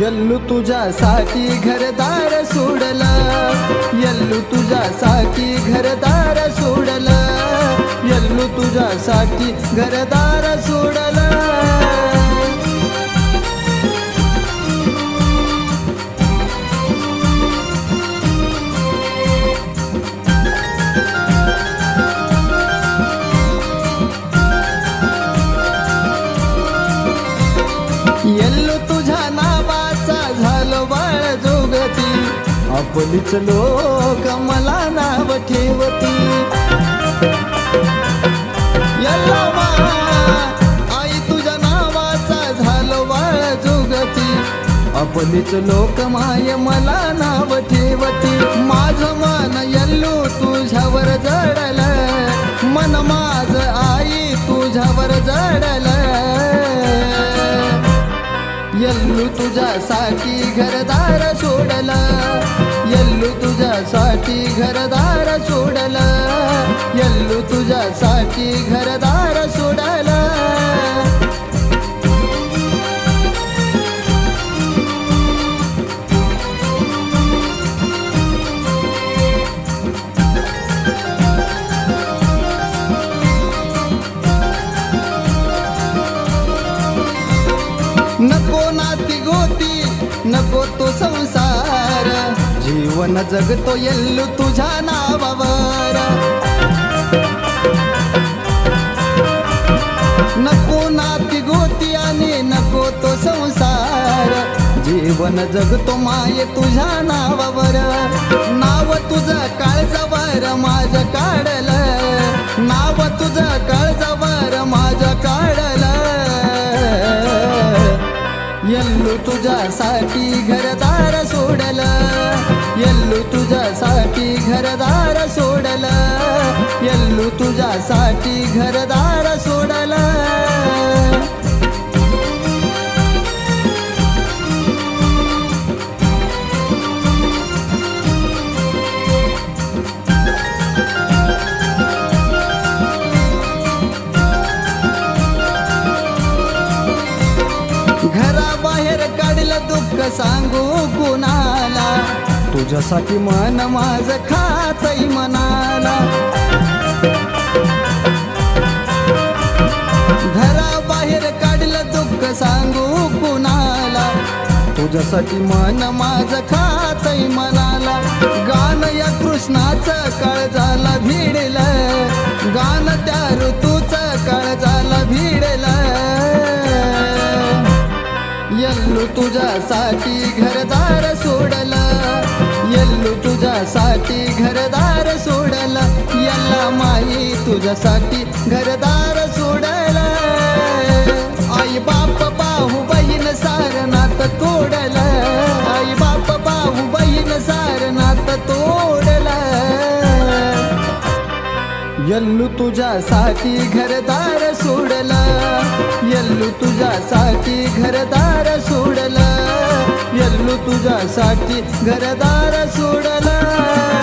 यल्लू तुझ्यासाठी घरदार सोडलं. यल्लू तुझ्यासाठी घरदार सोडलं. यल्लू तुझ्यासाठी घरदार सोडलं. आपलीच लोक मला नाव ठेवती. आई तुझ्या नावाचा झालो बाळ जोगती. आपलीच लोक माय मला नाव ठेवती. माझ मन यल्लू तुझ्यावर जड यल्लू तुझ्यासाठी घरदार सोडलं यल्लू तुझ्यासाठी घरदार सोडलं यल्लू तुझ्यासाठी घरदार सोडलं नको नाती गोती नको तो संसार. जीवन जगतो यल्लू तुझ्या नावावर. नको नाती गोती आणि नको तो संसार. जीवन जगतो माये तुझ्या नावावर. नाव तुझं काळजावर माझं काढ यल्लू तुझ्यासाठी घरदार सोडलं. यल्लू तुझ्यासाठी घरदार सोडलं. यल्लू तुझ्यासाठी घरदार घराबाहेर काढलं दुःख सांगू कुणाला? तुझ्यासाठी मन माझ खातई मनाला. घराबाहेर काढलं दुःख सांगू कुणाला? तुझ्यासाठी मन माझ खातई मनाला. गाण या कृष्णाचं काळजाला भीड यल्लू तुझ्यासाठी घरदार सोडलं. यल्लू तुझ्यासाठी घरदार सोडलं. यल्ला माई तुझ्यासाठी घरदार यल्लू तुझ्यासाठी घरदार सोडलं. यल्लू तुझ्यासाठी घरदार सोडलं. यल्लू तुझ्यासाठी घरदार सोडलं.